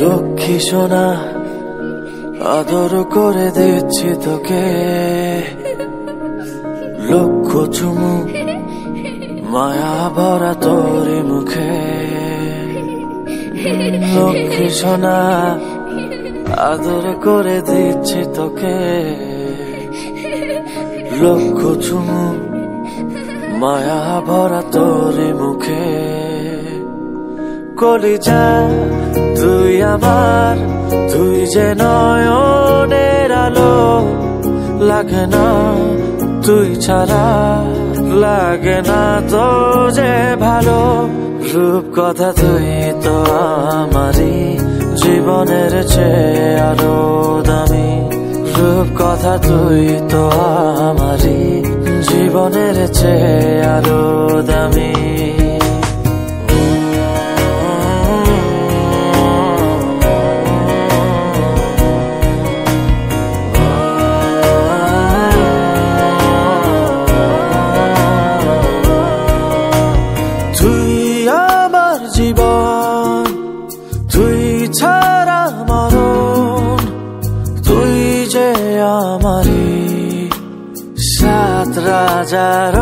লক্ষ্মী সোনা, আদর করে দিচ্ছি তোকে। লক্ষ চুমু, মায়া ভরা তোর মুখে। লক্ষ্মী সোনা, আদর করে দিচ্ছি তোকে। লক্ষ চুমু, মায়া ভরা তোর মুখে। কলিজা, তুই আমার তুই যে নয়নের আলো, লাগে না, তুই ছাড়া, লাগে না তো যে ভালো। রূপ কথা তুই তো আমারই জীবনের চেয়ে আরও দামি। রূপ কথা তুই তো আমারই জীবনের চেয়ে আরও দামি। সাত রাজার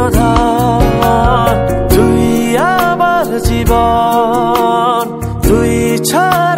তুই আবার জীবন তুই ছাড়া